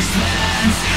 Christmas.